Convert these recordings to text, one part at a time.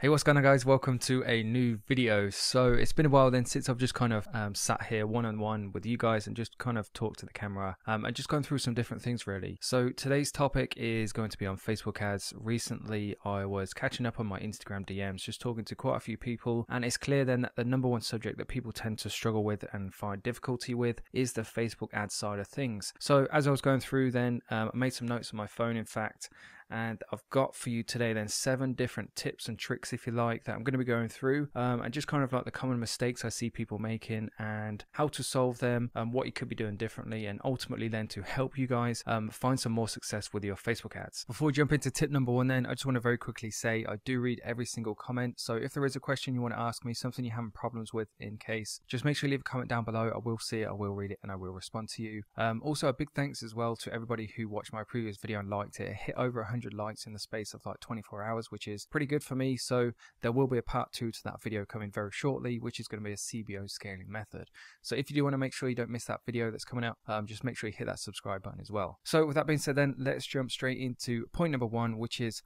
Hey, what's going on, guys? Welcome to a new video. So it's been a while then since I've just kind of um, sat here one on one with you guys and just kind of talked to the camera um, and just gone through some different things, really. So today's topic is going to be on Facebook ads. Recently, I was catching up on my Instagram DMs, just talking to quite a few people, and it's clear then that the number one subject that people tend to struggle with and find difficulty with is the Facebook ad side of things. So as I was going through, then um, I made some notes on my phone, in fact, and I've got for you today then seven different tips and tricks, if you like, that I'm going to be going through, um, and just kind of like the common mistakes I see people making and how to solve them, and what you could be doing differently, and ultimately then to help you guys um, find some more success with your Facebook ads. Before we jump into tip number one, then I just want to very quickly say I do read every single comment. So if there is a question you want to ask me, something you're having problems with, in case, just make sure you leave a comment down below. I will see it, I will read it, and I will respond to you. Um, also, a big thanks as well to everybody who watched my previous video and liked it. it hit over 100 100 likes in the space of like 24 hours, which is pretty good for me. So there will be a part two to that video coming very shortly, which is going to be a CBO scaling method. So if you do want to make sure you don't miss that video that's coming out, um, just make sure you hit that subscribe button as well. So with that being said, then let's jump straight into point number one, which is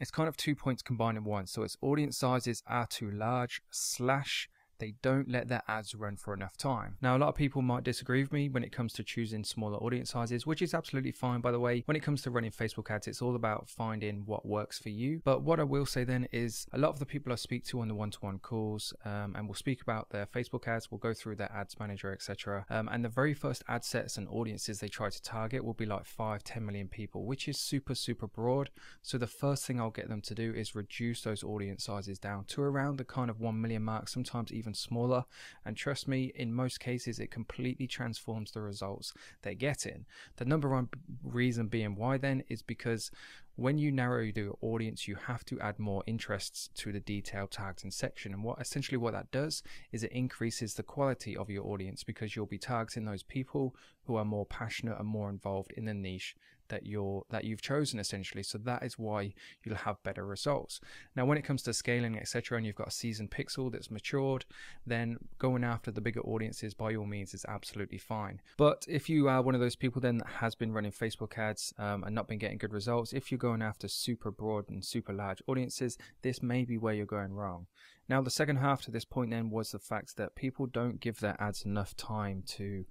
it's kind of two points combined in one. So it's audience sizes are too large slash they don't let their ads run for enough time. Now, a lot of people might disagree with me when it comes to choosing smaller audience sizes, which is absolutely fine, by the way. When it comes to running Facebook ads, it's all about finding what works for you. But what I will say then is a lot of the people I speak to on the one to one calls, um, and we'll speak about their Facebook ads, we'll go through their ads manager, etc. Um, and the very first ad sets and audiences they try to target will be like 5, 10 million people, which is super, super broad. So the first thing I'll get them to do is reduce those audience sizes down to around the kind of 1 million mark, sometimes even even smaller. And trust me, in most cases, it completely transforms the results they're getting. The number one reason being why then is because when you narrow your audience, you have to add more interests to the detailed targeting section. And what essentially what that does is it increases the quality of your audience because you'll be targeting those people who are more passionate and more involved in the niche that you're that you've chosen essentially. So that is why you'll have better results. Now when it comes to scaling etc and you've got a seasoned pixel that's matured then going after the bigger audiences by all means is absolutely fine. But if you are one of those people then that has been running facebook ads um, and not been getting good results if you're going after super broad and super large audiences this may be where you're going wrong. Now the second half to this point then was the fact that people don't give their ads enough time to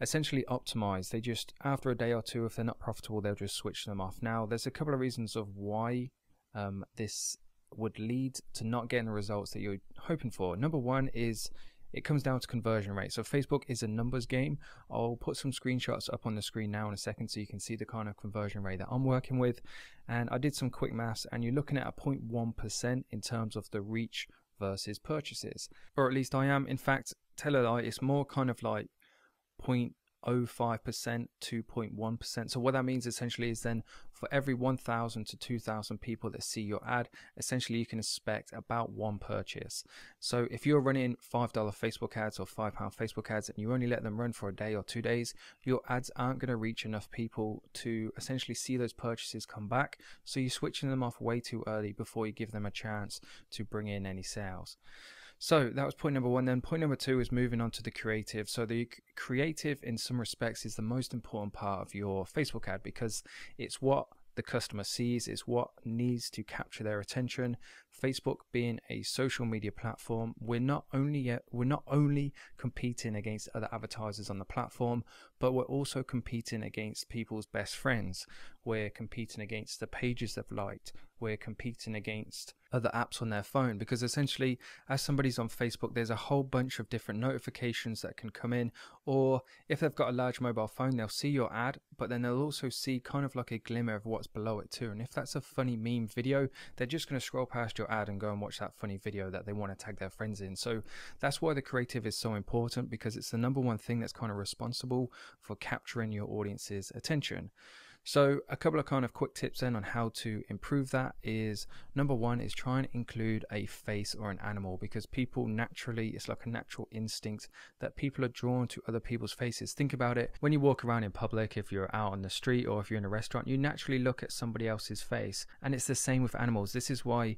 essentially optimize. They just, after a day or two, if they're not profitable, they'll just switch them off. Now, there's a couple of reasons of why um, this would lead to not getting the results that you're hoping for. Number one is it comes down to conversion rate. So Facebook is a numbers game. I'll put some screenshots up on the screen now in a second so you can see the kind of conversion rate that I'm working with. And I did some quick maths and you're looking at a 0.1% in terms of the reach versus purchases. Or at least I am. In fact, tell a lie, it's more kind of like 0.05%, 2.1%. So what that means essentially is then for every 1,000 to 2,000 people that see your ad, essentially you can expect about one purchase. So if you're running $5 Facebook ads or £5 Facebook ads and you only let them run for a day or two days, your ads aren't going to reach enough people to essentially see those purchases come back. So you're switching them off way too early before you give them a chance to bring in any sales. So that was point number one. Then point number two is moving on to the creative. So the creative, in some respects, is the most important part of your Facebook ad because it's what the customer sees it's what needs to capture their attention. Facebook being a social media platform, we're not only yet, we're not only competing against other advertisers on the platform, but we're also competing against people's best friends. We're competing against the pages they've liked. We're competing against other apps on their phone because essentially as somebody's on Facebook there's a whole bunch of different notifications that can come in or if they've got a large mobile phone they'll see your ad but then they'll also see kind of like a glimmer of what's below it too and if that's a funny meme video they're just going to scroll past your ad and go and watch that funny video that they want to tag their friends in so that's why the creative is so important because it's the number one thing that's kind of responsible for capturing your audience's attention so a couple of kind of quick tips then on how to improve that is number one is try and include a face or an animal because people naturally it's like a natural instinct that people are drawn to other people's faces. Think about it when you walk around in public, if you're out on the street or if you're in a restaurant, you naturally look at somebody else's face and it's the same with animals. This is why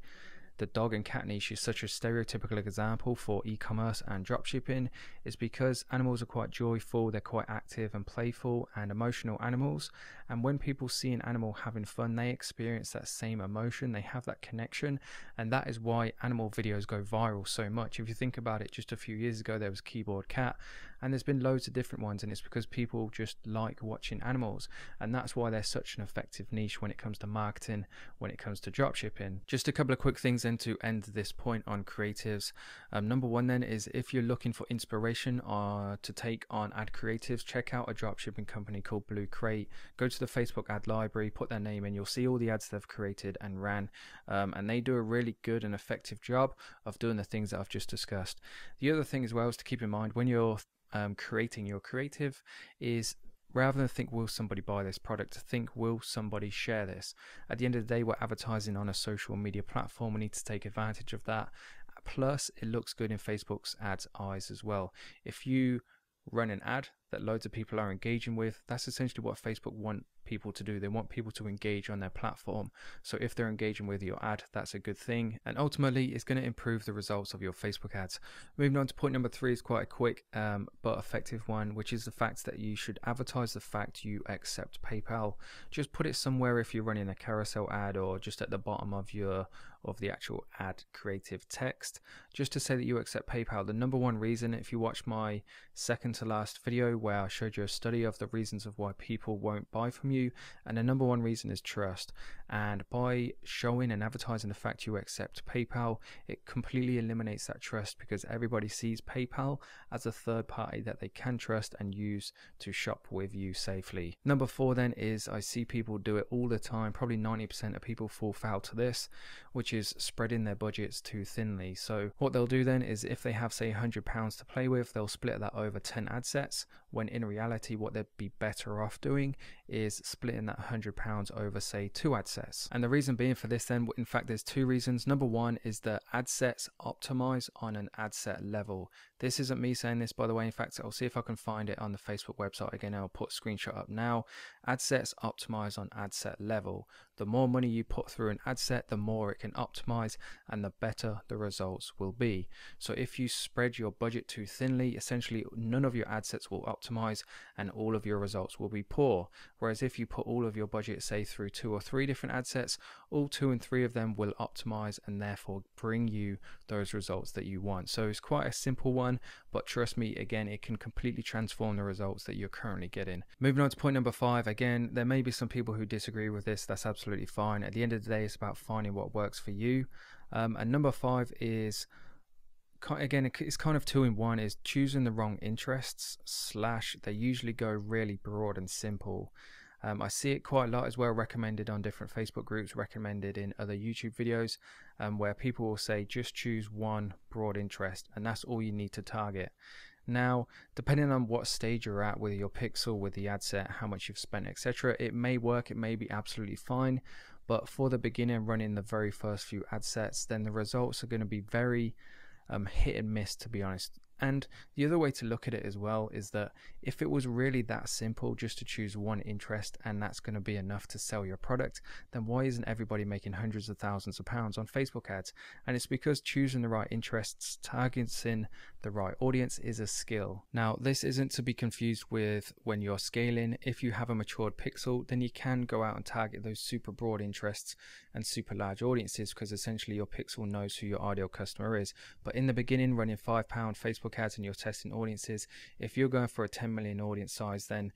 the dog and cat niche is such a stereotypical example for e-commerce and dropshipping is because animals are quite joyful, they're quite active and playful and emotional animals. And when people see an animal having fun, they experience that same emotion, they have that connection, and that is why animal videos go viral so much. If you think about it, just a few years ago there was Keyboard Cat, and there's been loads of different ones, and it's because people just like watching animals, and that's why they're such an effective niche when it comes to marketing, when it comes to dropshipping. Just a couple of quick things then to end this point on creatives. Um, number one then is if you're looking for inspiration uh, to take on ad creatives, check out a dropshipping company called Blue Crate. Go to the Facebook ad library, put their name in, you'll see all the ads they've created and ran, um, and they do a really good and effective job of doing the things that I've just discussed. The other thing as well is to keep in mind when you're um, creating your creative is rather than think will somebody buy this product? Think will somebody share this? At the end of the day we're advertising on a social media platform. We need to take advantage of that. Plus it looks good in facebook's ads eyes as well. If you run an ad that loads of people are engaging with that's essentially what facebook want people to do. They want people to engage on their platform. So if they're engaging with your ad, that's a good thing. And ultimately, it's going to improve the results of your Facebook ads. Moving on to point number three is quite a quick um, but effective one, which is the fact that you should advertise the fact you accept PayPal. Just put it somewhere if you're running a carousel ad or just at the bottom of your of the actual ad creative text just to say that you accept PayPal. The number one reason, if you watch my second to last video where I showed you a study of the reasons of why people won't buy from you, and the number one reason is trust. And by showing and advertising the fact you accept PayPal, it completely eliminates that trust because everybody sees PayPal as a third party that they can trust and use to shop with you safely. Number four then is I see people do it all the time. Probably 90% of people fall foul to this, which is spreading their budgets too thinly. So what they'll do then is if they have say £100 to play with, they'll split that over 10 ad sets when in reality what they'd be better off doing is splitting that £100 over say two ad sets. And the reason being for this then, in fact there's two reasons. Number one is that ad sets optimize on an ad set level. This isn't me saying this by the way, in fact I'll see if I can find it on the Facebook website again, I'll put a screenshot up now. Ad sets optimize on ad set level. The more money you put through an ad set, the more it can optimize and the better the results will be. So if you spread your budget too thinly, essentially none of your ad sets will optimize and all of your results will be poor. Whereas if you put all of your budget, say through two or three different ad sets, all two and three of them will optimize and therefore bring you those results that you want. So it's quite a simple one, but trust me, again, it can completely transform the results that you're currently getting. Moving on to point number five, again, there may be some people who disagree with this. That's absolutely fine. At the end of the day, it's about finding what works for you. Um, and number five is again it's kind of two in one is choosing the wrong interests slash they usually go really broad and simple um, I see it quite a lot as well recommended on different Facebook groups, recommended in other YouTube videos, um, where people will say just choose one broad interest and that's all you need to target. Now, depending on what stage you're at with your pixel, with the ad set, how much you've spent, etc., it may work, it may be absolutely fine, but for the beginner running the very first few ad sets, then the results are going to be very um, hit and miss, to be honest. And the other way to look at it as well is that if it was really that simple just to choose one interest and that's going to be enough to sell your product, then why isn't everybody making hundreds of thousands of pounds on Facebook ads? And it's because choosing the right interests, targeting the right audience is a skill. Now, this isn't to be confused with when you're scaling. If you have a matured pixel, then you can go out and target those super broad interests and super large audiences because essentially your pixel knows who your ideal customer is. But in the beginning, running £5 Facebook ads and you're testing audiences, if you're going for a 10 million audience size, then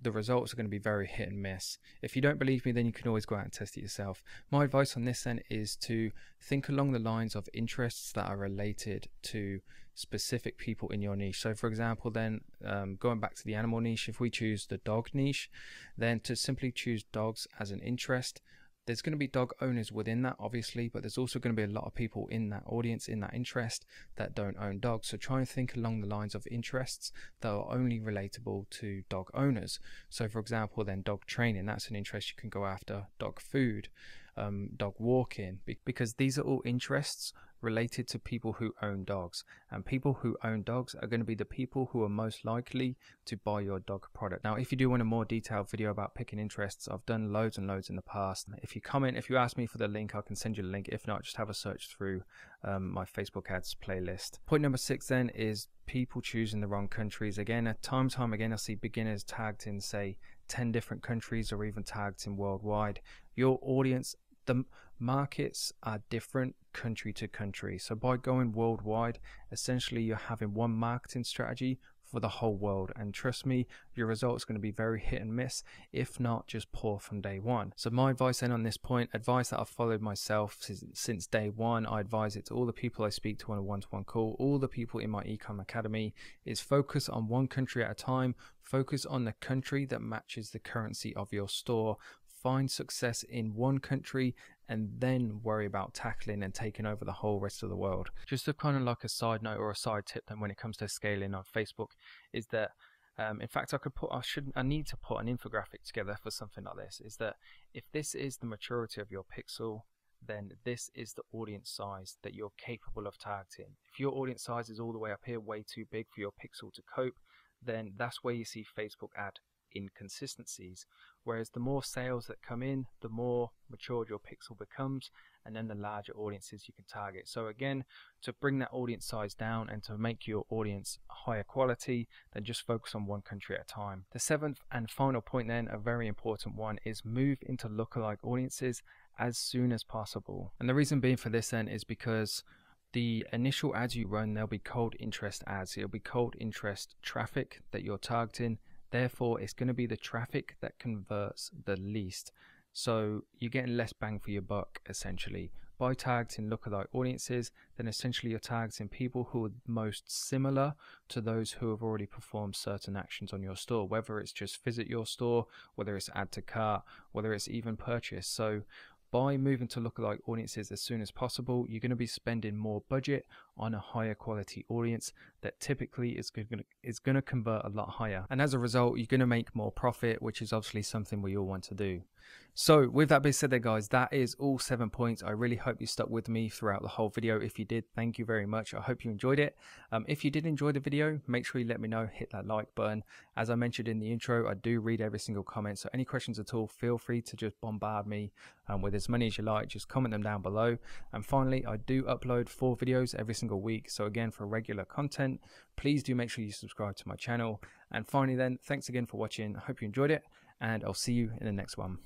the results are going to be very hit and miss. If you don't believe me, then you can always go out and test it yourself. My advice on this then is to think along the lines of interests that are related to specific people in your niche. So, for example, then um, going back to the animal niche, if we choose the dog niche, then to simply choose dogs as an interest there's going to be dog owners within that, obviously, but there's also going to be a lot of people in that audience, in that interest, that don't own dogs. So try and think along the lines of interests that are only relatable to dog owners. So, for example, then dog training, that's an interest you can go after. Dog food, um, dog walking, because these are all interests related to people who own dogs. And people who own dogs are going to be the people who are most likely to buy your dog product. Now, if you do want a more detailed video about picking interests, I've done loads and loads in the past. If you comment, if you ask me for the link, I can send you the link. If not, just have a search through um, my Facebook ads playlist. Point number six then is people choosing the wrong countries. Again, at time time again, I see beginners tagged in, say, 10 different countries or even tagged in worldwide. Your audience the markets are different country to country. So by going worldwide, essentially you're having one marketing strategy for the whole world. And trust me, your results going to be very hit and miss, if not just poor from day one. So my advice then on this point, advice that I've followed myself since, since day one, I advise it to all the people I speak to on a one-to-one call, all the people in my Ecom Academy, is focus on one country at a time. Focus on the country that matches the currency of your store find success in one country and then worry about tackling and taking over the whole rest of the world. Just a kind of like a side note or a side tip then when it comes to scaling on Facebook is that um, in fact I could put I should I need to put an infographic together for something like this is that if this is the maturity of your pixel then this is the audience size that you're capable of targeting. If your audience size is all the way up here way too big for your pixel to cope then that's where you see Facebook ad inconsistencies. Whereas the more sales that come in, the more matured your pixel becomes, and then the larger audiences you can target. So again, to bring that audience size down and to make your audience higher quality, then just focus on one country at a time. The seventh and final point then, a very important one, is move into lookalike audiences as soon as possible. And the reason being for this then is because the initial ads you run, they'll be cold interest ads. It'll be cold interest traffic that you're targeting Therefore, it's going to be the traffic that converts the least. So you're getting less bang for your buck essentially. By targeting lookalike audiences, then essentially you're targeting people who are most similar to those who have already performed certain actions on your store, whether it's just visit your store, whether it's add to cart, whether it's even purchase. So by moving to lookalike audiences as soon as possible, you're going to be spending more budget on a higher quality audience that typically is going to, is going to convert a lot higher. And as a result, you're going to make more profit, which is obviously something we all want to do. So with that being said there guys, that is all seven points. I really hope you stuck with me throughout the whole video. If you did, thank you very much. I hope you enjoyed it. Um, if you did enjoy the video, make sure you let me know, hit that like button. As I mentioned in the intro, I do read every single comment. So any questions at all, feel free to just bombard me um, with as many as you like. Just comment them down below. And finally, I do upload four videos every single week. So again, for regular content, please do make sure you subscribe to my channel. And finally then, thanks again for watching. I hope you enjoyed it and I'll see you in the next one.